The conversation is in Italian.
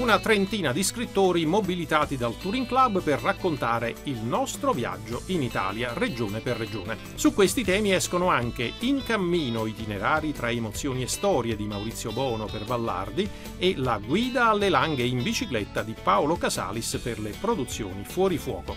una trentina di scrittori mobilitati dal Touring Club per raccontare il nostro viaggio in Italia, regione per regione. Su questi temi escono anche In cammino itinerari tra emozioni e storie di Maurizio Bono per Vallardi e La guida alle langhe in bicicletta di Paolo Casalis per le produzioni Fuori Fuoco.